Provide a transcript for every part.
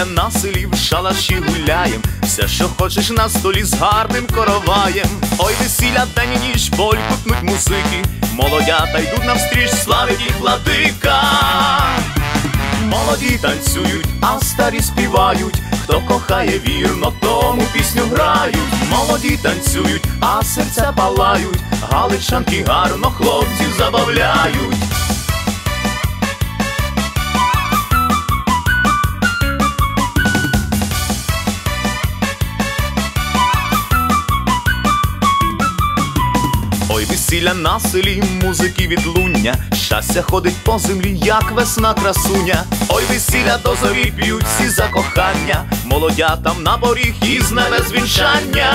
весілля на селі в шалаші гуляєм. Все, що хочеш на столі з гарним короваєм. Ой, весілля день і ніч, болькутнуть музики. Молодята йдуть навстріч, славить їх владика. Молоді танцюють, а старі співають. Хто кохає вірно, тому пісню грають. Молоді танцюють, а серця палають. Галичанки гарно хлопців забавляють. Весілля на селі, музики відлуння, щастя ходить по землі, як весна красуня. Ой, весілля до зорі п'ють всі за кохання, молодятам на поріг із небес звінчання.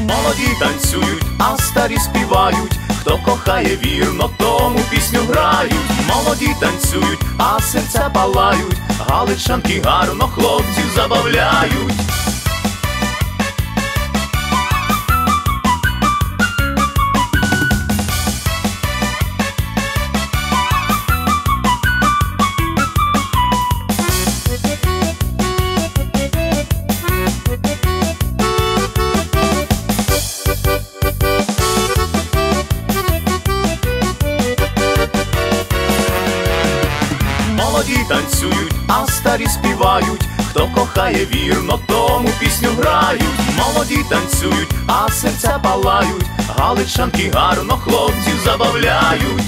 Молоді танцюють, а старі співають. Хто кохає вірно, тому пісню грають. Молоді танцюють, а серця палають. Галичанки гарно хлопців забавляють. А старі співають. Хто кохає вірно, тому пісню грають. Молоді танцюють, а серця палають. Галичанки гарно хлопців забавляють.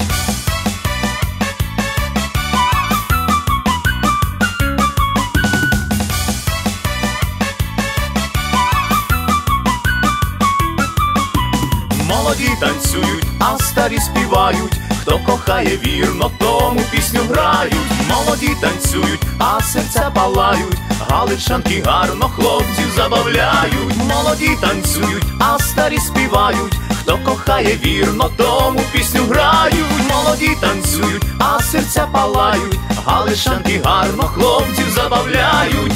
Молоді танцюють, а старі співають. Хто кохає вірно, тому пісню грають. Молоді танцюють, а серця палають. Галичанки гарно хлопців забавляють. Молоді танцюють, а старі співають. Хто кохає вірно, тому пісню грають. Молоді танцюють, а серця палають. Галичанки гарно хлопців забавляють.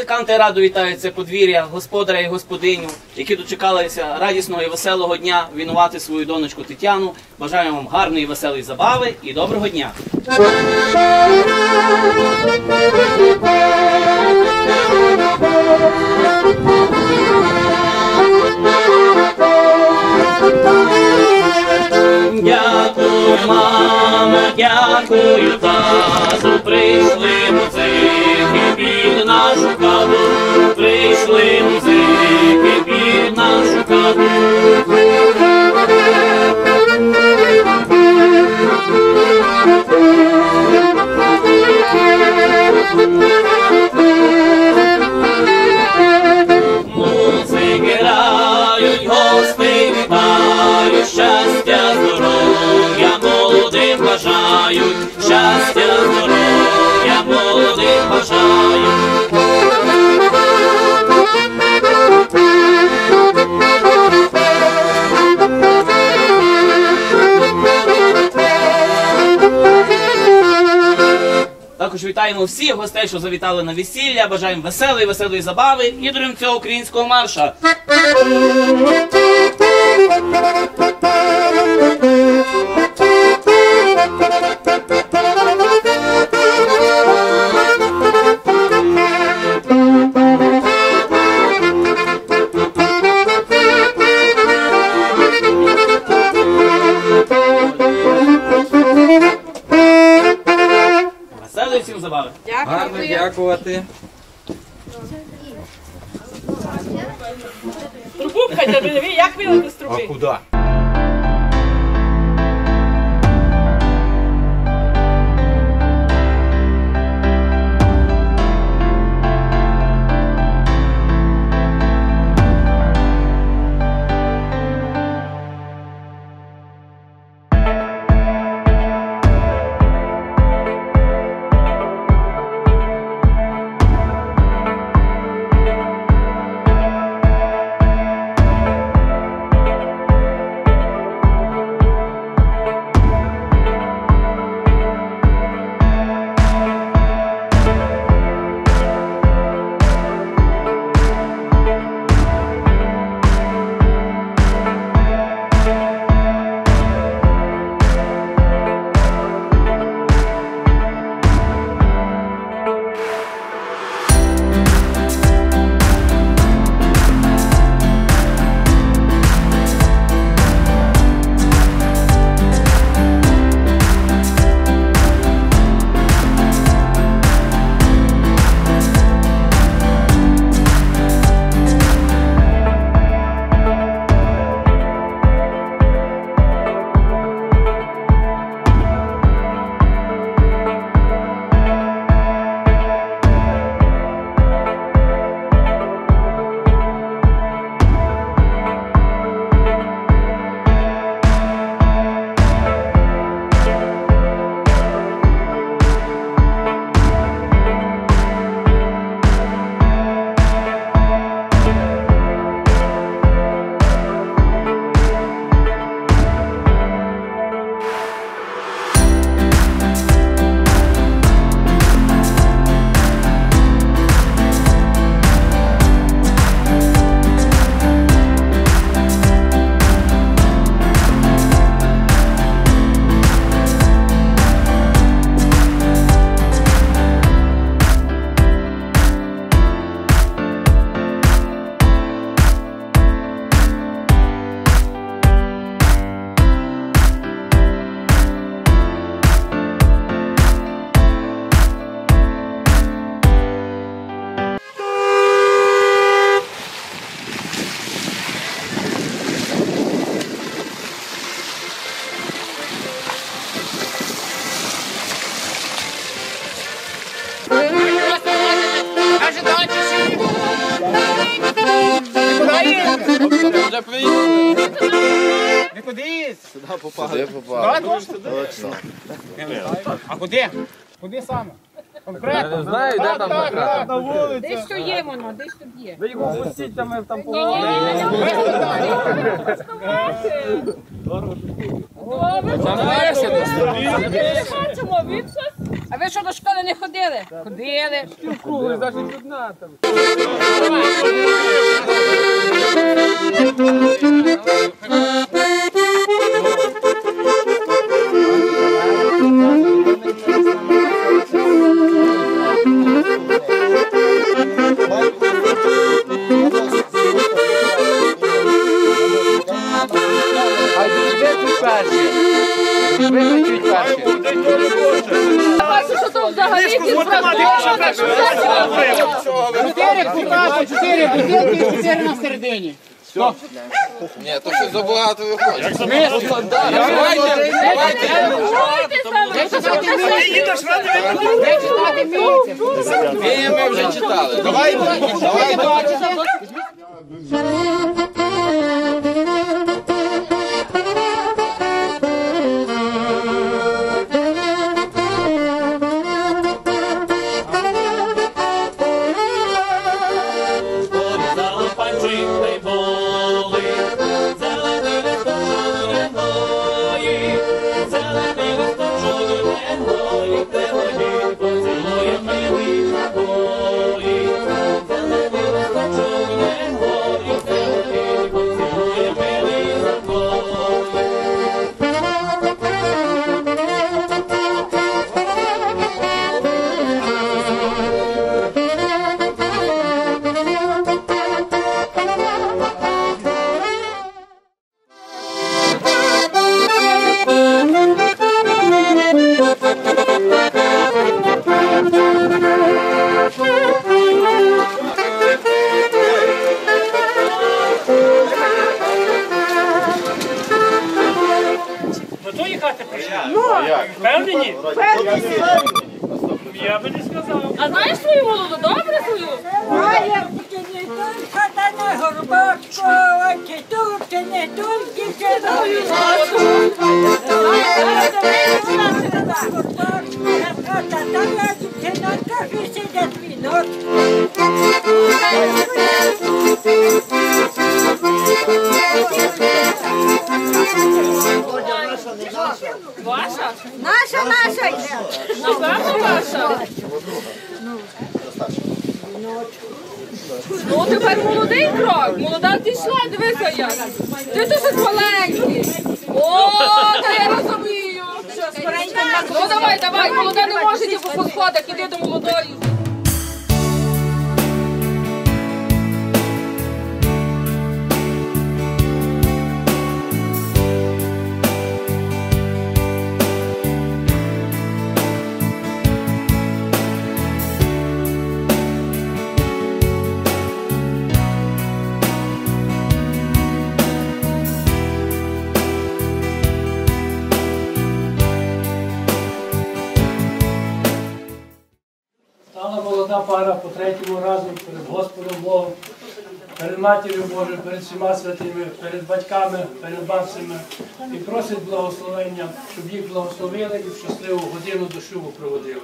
Музиканти радо вітають подвір'я господаря і господиню, які дочекалися радісного і веселого дня вінувати свою донечку Тетяну. Бажаємо вам гарної, веселої забави і доброго дня. Дякую, мамо, дякую, тату, прийшли музики нашу хату, прийшли музики під нашу хату. Вітаємо всіх гостей, що завітали на весілля. Бажаємо веселої, веселої забави і даруємо цього українського марша. Гарно дякувати. Трубу хотя бы, як вилити з А не приїхали. Не кудись. Сюди попали. Сюди А куди? Куди саме? Конкретно. Не знаю, де там конкретно. Десь що є воно, десь тут є. Ви його пустіть, там ми там поговоримо. Добре. Ми бачимо, він щось а ви що до школи не ходили? Ходили. Ви значить одна там. Бачу, що підфрактовано. Чотири квадрати, чотири бутилки, чотири на середині. Ні, то щось забагато виходить. Ви читати вмієте? Ні, ми вже читали. Давайте, давайте. North. Пара по третьому разу перед Господом Богом, перед матір'ю Божою, перед всіма святими, перед батьками, перед бабцями і просить благословення, щоб їх благословили і в щасливу годину до шлюбу проводили.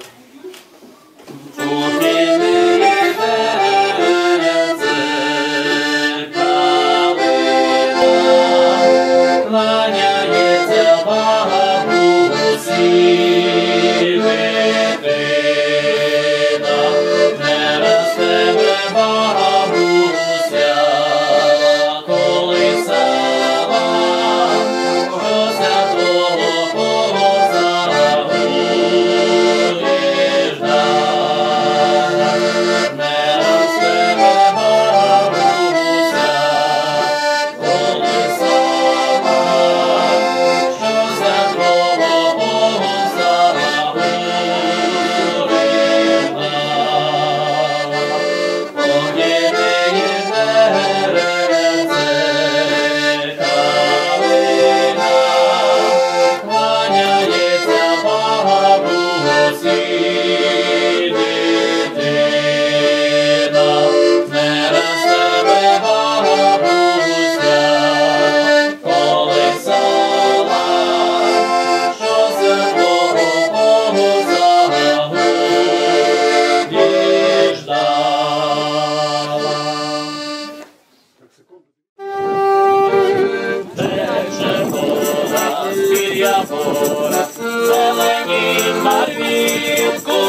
біля моря, зелені барвінку,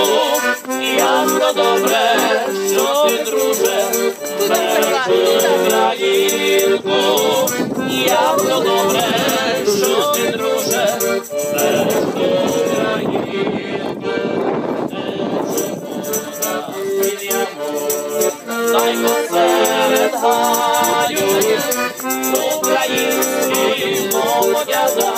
ясно добре, що ти друже, бережу Українку, ясно добре, що ти друже, бережу Українку, біля моря, дай посеред гаю, український молодяза.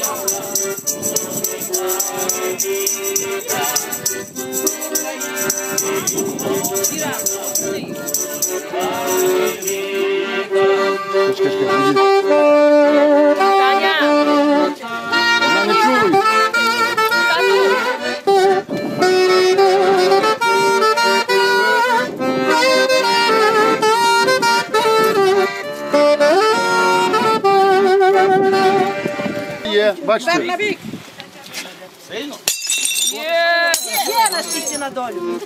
бажаю, українські молодята. Є, бачите? Тепер на бік. Сильно? Є на щиті на долю.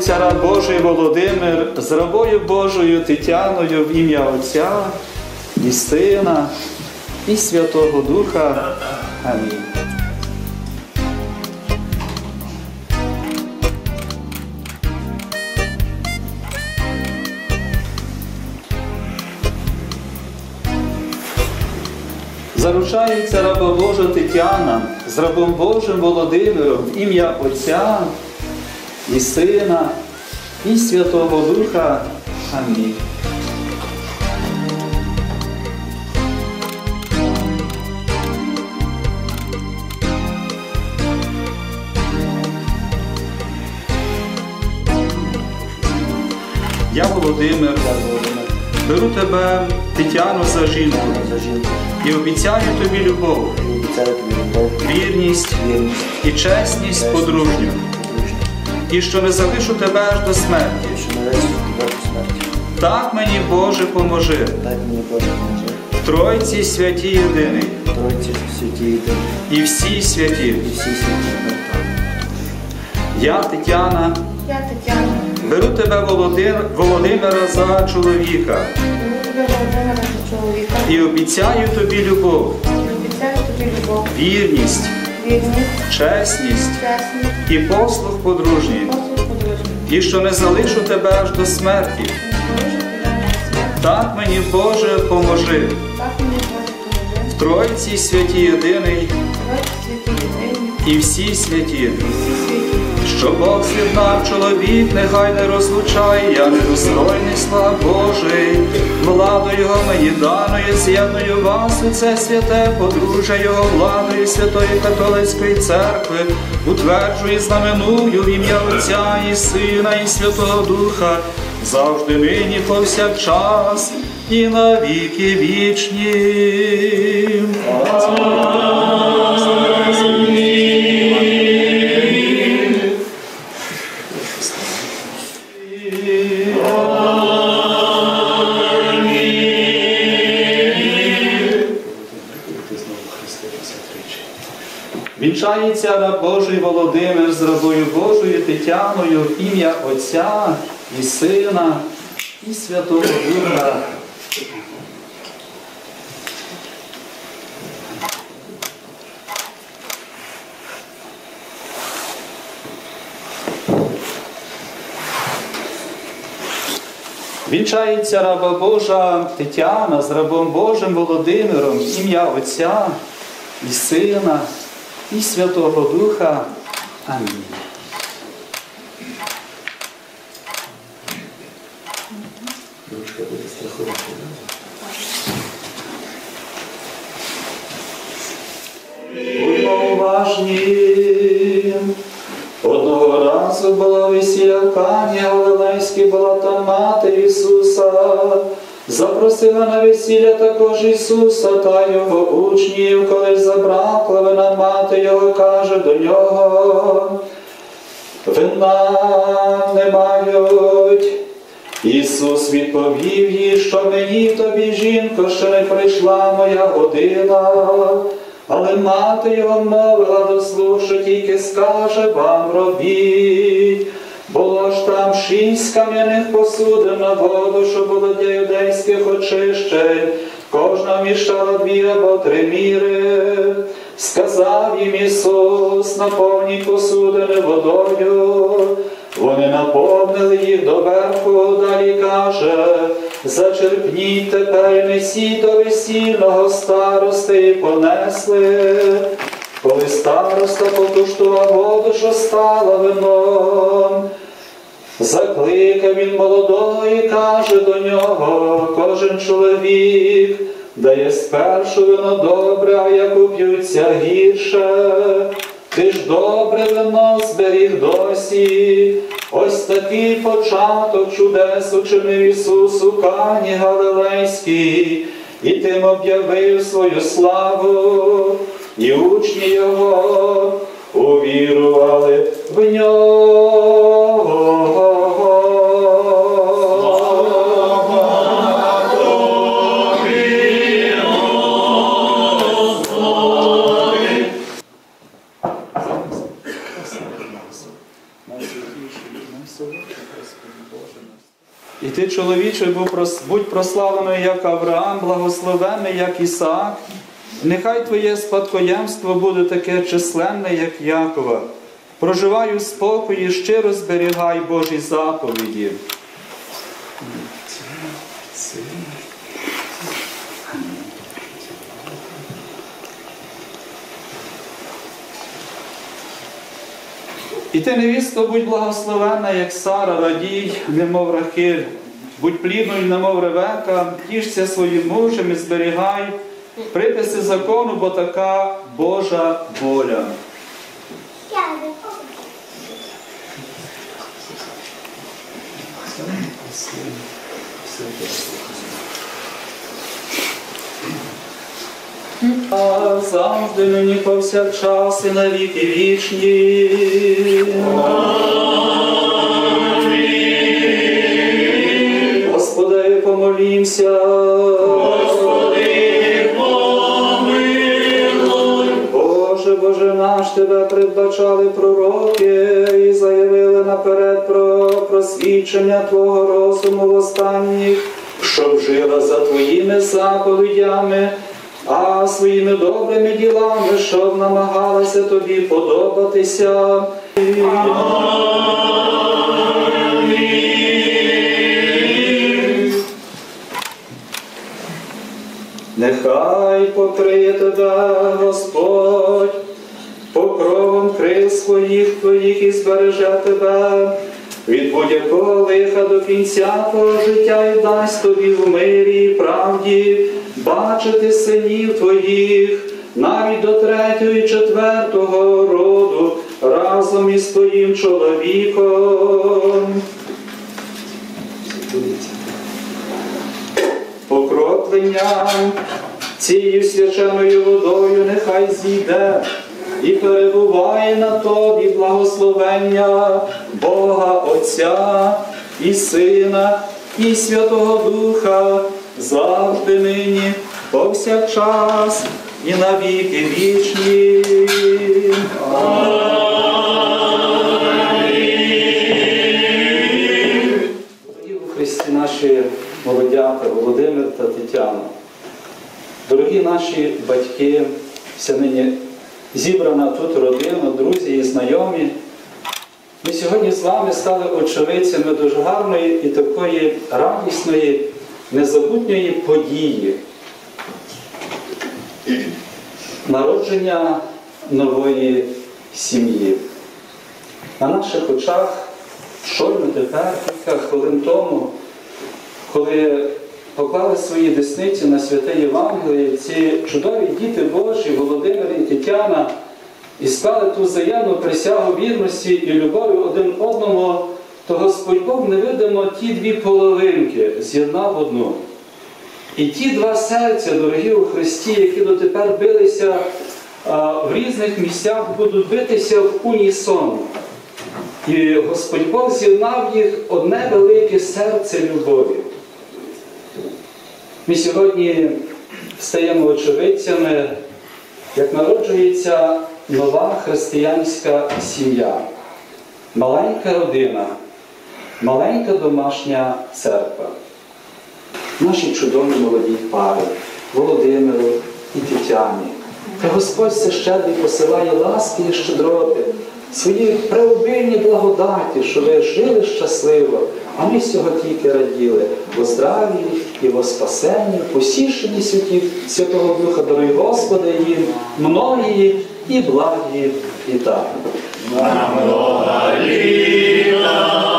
Заручається раб Божий Володимир з рабою Божою Тетяною в ім'я Отця і Сина і Святого Духа. Амінь. Заручається раба Божа Тетяна з рабом Божим Володимиром в ім'я Отця і Сина, і Святого Духа. Амінь. Я Володимир, беру тебе, Тетяну, за жінку. І обіцяю тобі любов, вірність і чесність подружню, і що не залишу тебе аж до смерті. Так мені Боже поможи. В Тройці святі єдиний Тройці святі. і всі святі. Я, Тетяна, Я Тетяна. беру тебе, Володимир, Володимира, за чоловіка Беру тебе Володимира за чоловіка. і обіцяю тобі любов, І обіцяю тобі любов, вірність вірність чесність чесність, і послуг подружній, послуг подружній. і що не залишу тебе аж до смерті. Так мені, Боже, поможи. Так мені Боже поможи. В Тройці святі єдиний і всі святі. всі святі. Що Бог з'єднав чоловік, нехай не розлучає, я недостойний слав Божий. Владу його мені з'єдную вас у це святе подружжя його владою Святої Католицької церкви, утверджую знаменую в ім'я Отця і Сина, і Святого Духа, завжди нині повсякчас і на віки вічні. Вінчається раб Божий Володимир з рабою Божою Тетяною в ім'я Отця і Сина і Святого Духа. Вінчається раба Божа Тетяна з рабом Божим Володимиром ім'я Отця і Сина і Святого Духа. Амінь. Будьмо уважні. Одного разу була весілля в Кані була там мати Ісуса. Запросила на весілля також Ісуса та його учнів, Вина не мають. Ісус відповів їй, що мені тобі, жінко, ще не прийшла моя година. Але мати його мовила до слуг, що тільки скаже вам робіть. Було ж там шість кам'яних посудин на воду, що було для юдейських очищень. Кожна вміщала дві або три міри. Сказав їм Ісус, наповніть посудини водою. Вони наповнили їх доверху, далі каже, зачерпніть тепер і несіть до весільного старости і понесли. Коли староста покуштував воду, що стала вином, закликав він молодого і каже до нього, кожен чоловік дає спершу вино добре, а як уп'ються гірше. Ти ж добре вино зберіг досі. Ось такий початок чудес учинив Ісус у Кані Галилейській, і тим об'явив свою славу, і учні Його увірували в нього. Прос- будь прославлений, як Авраам, благословений, як Ісаак. Нехай твоє спадкоємство буде таке численне, як Якова. Проживай у спокої, щиро зберігай Божі заповіді. І ти, невістко, будь благословенна, як Сара, радій, немов Рахиль. Будь плідною, немов Ревека, тішся своїм мужем і зберігай приписи закону, бо така Божа воля. А завжди нині повсякчас і на віки вічні. Помолімся. Господи, Боже, Боже наш, Тебе передбачали пророки і заявили наперед про просвідчення Твого розуму в останніх, щоб жила за Твоїми заповідями а своїми добрими ділами, щоб намагалися тобі подобатися. Нехай покриє тебе Господь покровом крил своїх твоїх і збереже тебе від будь-якого лиха до кінця твого життя і дасть тобі в мирі і правді бачити синів твоїх навіть до третього і четвертого роду разом із твоїм чоловіком. Покроплення цією свяченою водою нехай зійде і перебуває на тобі благословення Бога Отця і Сина, і Святого Духа завжди нині, повсякчас і на віки вічні. Дорогі молодята Володимир та Тетяна. Дорогі наші батьки, вся нині зібрана тут родина, друзі і знайомі. Ми сьогодні з вами стали очевидцями дуже гарної і такої радісної, незабутньої події. Народження нової сім'ї. На наших очах щойно тепер, кілька хвилин тому, коли поклали свої десниці на святе Євангеліє, ці чудові діти Божі, Володимир і Тетяна, і склали ту взаємну присягу вірності і любові один одному, то Господь Бог невидимо ті дві половинки з'єднав одну. І ті два серця, дорогі у Христі, які дотепер билися а, в різних місцях, будуть битися в унісон. І Господь Бог з'єднав їх одне велике серце любові. Ми сьогодні стаємо очевидцями, як народжується нова християнська сім'я, маленька родина, маленька домашня церква. Наші чудові молоді пари, Володимиру і Тетяні. Та Господь все щедрий посилає ласки і щедроти, свої преобильні благодаті, що ви жили щасливо, а ми з цього тільки раділи во здраві і во спасенні, посішені святів Святого Духа, даруй Господи, їм многії і благі і так. Много літа